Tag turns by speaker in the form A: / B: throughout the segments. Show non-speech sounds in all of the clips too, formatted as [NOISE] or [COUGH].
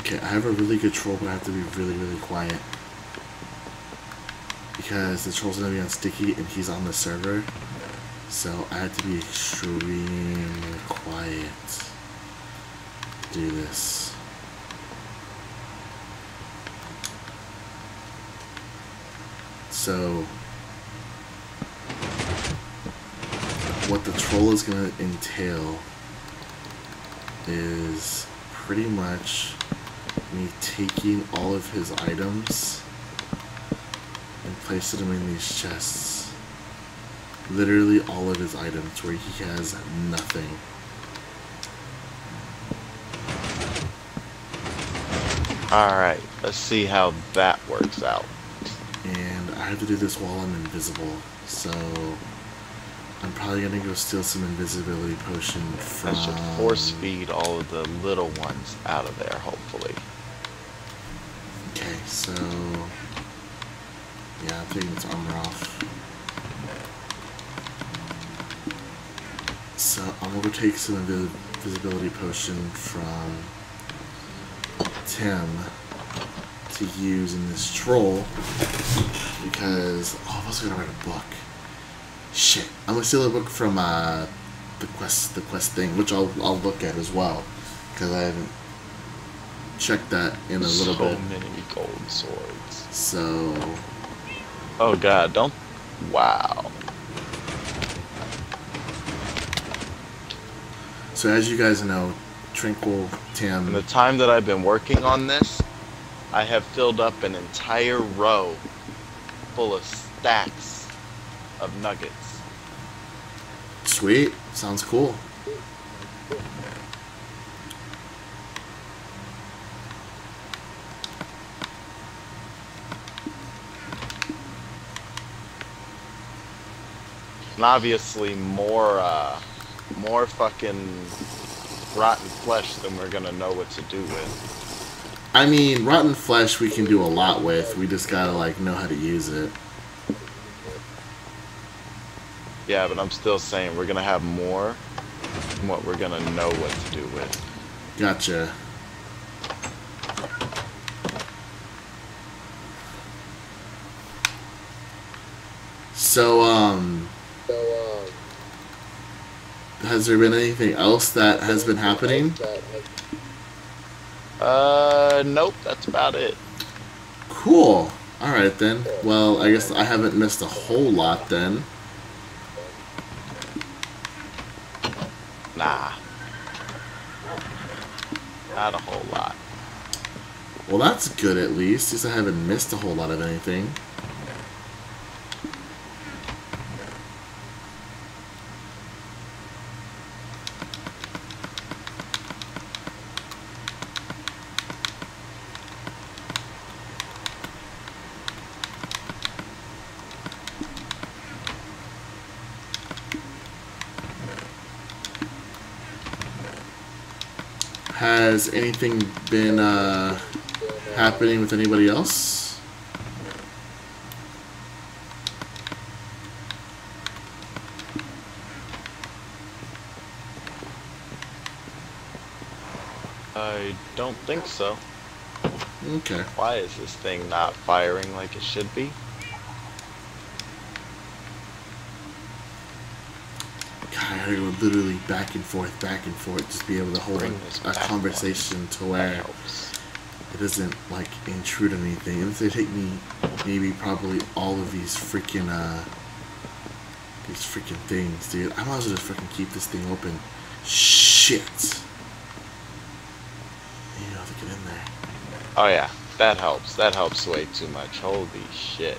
A: Okay, I have a really good troll, but I have to be really, really quiet. Because the troll's gonna be on sticky and he's on the server. So I have to be extremely quiet do this. So what the troll is gonna entail is pretty much me taking all of his items and placing them in these chests. Literally all of his items where he has nothing.
B: Alright, let's see how that works out.
A: I have to do this while I'm invisible, so I'm probably gonna go steal some invisibility potion from.
B: That should force feed all of the little ones out of there, hopefully.
A: Okay, so yeah, I'm taking its armor off. So I'm gonna take some invisibility potion from Tim to use in this troll because oh, I was gonna write a book. Shit, I'm gonna steal a book from uh, the quest, the quest thing, which I'll I'll look at as well because I haven't checked that in a little
B: so
A: bit.
B: many gold swords.
A: So
B: Oh god, don't. Wow.
A: so as you guys know, Tranquil Tim
B: In the time that I've been working on this, I have filled up an entire row full of stacks of nuggets.
A: Sweet. Sounds cool.
B: And obviously more, uh, more fucking rotten flesh than we're gonna know what to do with.
A: I mean, rotten flesh we can do a lot with. We just gotta like know how to use it.
B: Yeah, but I'm still saying we're gonna have more than what we're gonna know what to do with.
A: Gotcha. So, um, has there been anything else that has been happening?
B: Uh, nope, that's about it.
A: Cool. All right then. Well, I guess I haven't missed a whole lot then.
B: Nah. Not a whole lot.
A: Well, that's good at least. At least I haven't missed a whole lot of anything. Has anything been uh, happening with anybody else?
B: I don't think so.
A: Okay.
B: Why is this thing not firing like it should be?
A: God, I gotta go literally back and forth, back and forth, just be able to hold a, a conversation to where it doesn't like intrude on anything. And it's gonna take me maybe probably all of these freaking uh these freaking things, dude. I might as well just freaking keep this thing open. Shit. You know, to get in there.
B: Oh yeah, that helps. That helps way too much. Holy shit.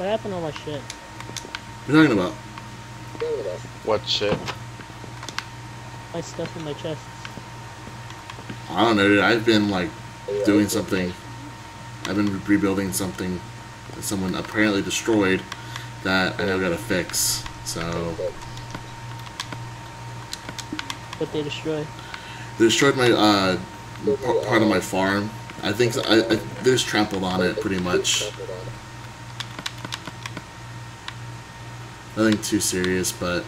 C: What happened to all my shit?
A: What are you talking about?
B: What shit?
C: My stuff in my chest.
A: I don't know, dude. I've been like doing something. I've been rebuilding something that someone apparently destroyed that I now gotta fix. So
C: What they destroy.
A: they destroyed my uh part of my farm. I think so, I, I they just trampled on it pretty much. Nothing too serious, but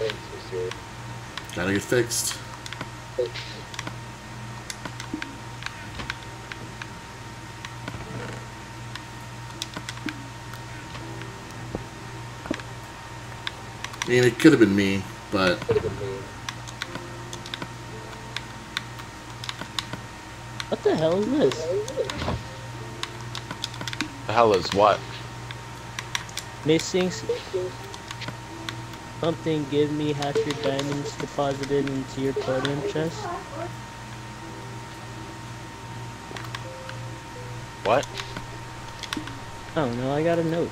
A: gotta get fixed. I mean, it could have been me, but
C: What the hell is this?
B: The hell is what?
C: Missing s- something. Give me half your diamonds deposited into your podium chest.
B: What?
C: Oh don't. I got a note.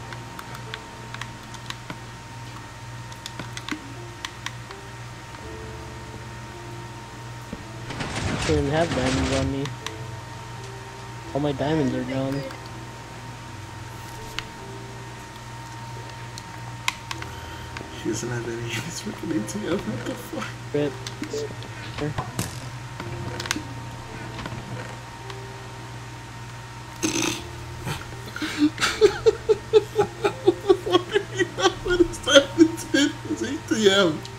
C: I Shouldn't have diamonds on me. All my diamonds are gone.
A: He doesn't have any of his freaking ATM. What the fuck?
C: Rip. [LAUGHS]
A: What is that? It's his ATM.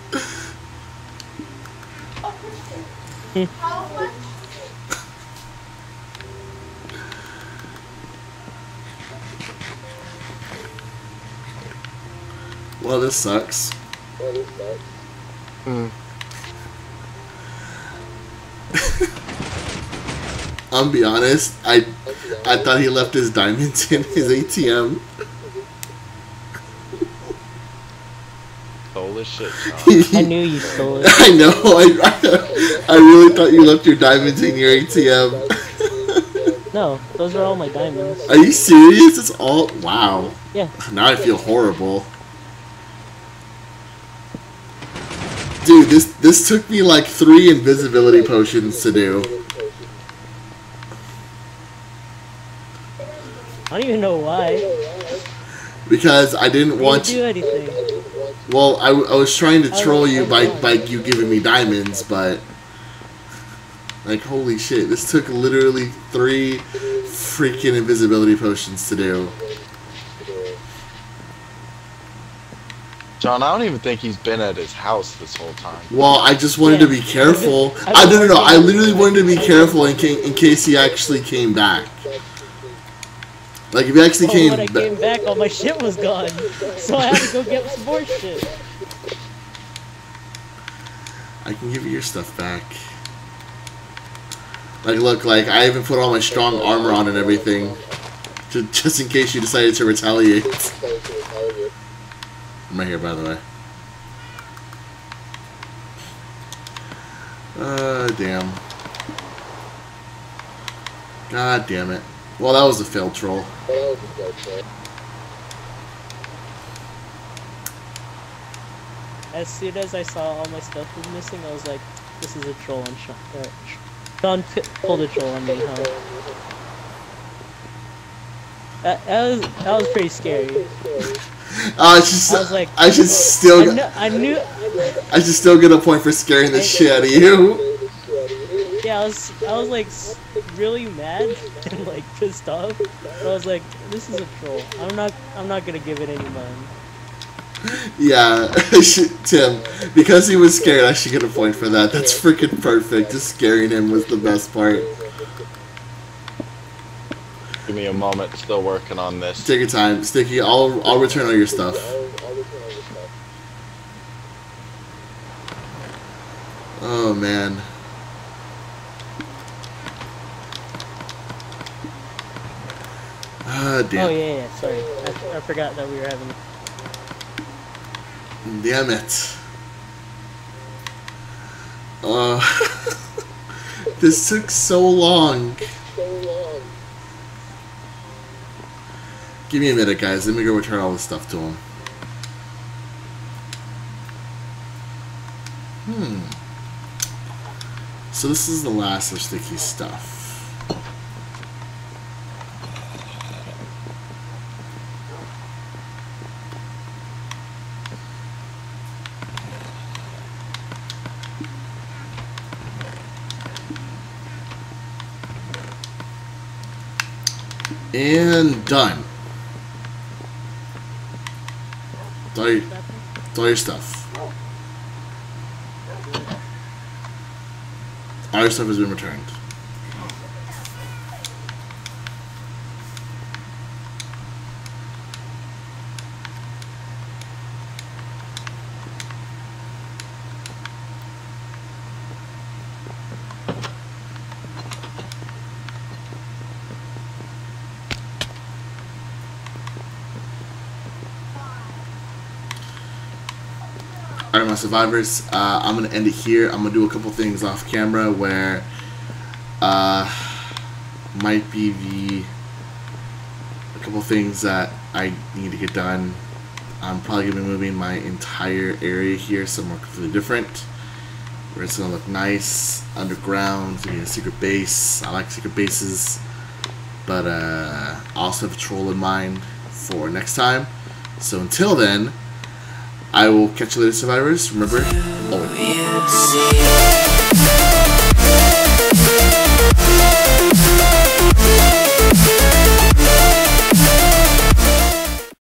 A: Well, this sucks. Well, this sucks.
B: Hmm.
A: I'm be honest. I I thought he left his diamonds in his ATM.
B: Stole this shit, [LAUGHS]
C: I knew you stole it.
A: I know. I, I really thought you left your diamonds in your ATM. [LAUGHS]
C: No, those are all my diamonds.
A: Are you serious? It's all wow.
C: Yeah.
A: Now I feel horrible. Dude, this this took me like three invisibility potions to do.
C: I don't even know why.
A: Because I didn't want
C: didn't do anything.
A: Well, I, I was trying to troll you by, by you giving me diamonds, but like holy shit, this took literally three freaking invisibility potions to do.
B: John, I don't even think he's been at his house this whole time.
A: Well, I just wanted to be careful.
C: I've been-
A: I no no no. I literally wanted to be careful in case in case he actually came back. Like if he actually
C: Oh,
A: came,
C: when I
A: ba-
C: came back, all my shit was gone. So I had to go get some more shit.
A: I can give you your stuff back. Like look, like I even put all my strong armor on and everything, ju- just in case you decided to retaliate. I'm right here, by the way. Uh, damn. God damn it. Well, that was a failed troll.
C: As soon as I saw all my stuff was missing, I was like, this is a troll on Sean. Uh, Sean pulled a troll on me, huh? That, that was that was pretty scary.
A: Uh, I should,
C: I was like,
A: I should
C: I,
A: still,
C: kn- I knew,
A: I should still get a point for scaring the shit out of you.
C: yeah, I was, I was like really mad [LAUGHS] and like pissed off. I was like, this is a troll. I'm not, I'm not gonna give it any mind.
A: Yeah, [LAUGHS] Tim, because he was scared, I should get a point for that. That's freaking perfect. Just scaring him was the best part.
B: Give me a moment, still working on this.
A: Take your time, Sticky. I'll I'll return all your stuff. Oh man. Ah, damn.
C: Oh yeah, yeah. Sorry, I, I forgot that we were having.
A: Damn it. Uh, [LAUGHS] this took so long. Give me a minute, guys. Let me go return all this stuff to him. Hmm. So this is the last of sticky stuff. And done. All your, stuff. Your stuff has been returned. Alright, my survivors, uh, I'm going to end it here. I'm going to do a couple things off camera where uh, might be the a couple things that I need to get done. I'm probably going to be moving my entire area here somewhere completely different. Where it's going to look nice, underground, it's be a secret base. I like secret bases. But uh, also have a troll in mind for next time. So until then, I will catch you later, survivors. Remember, always.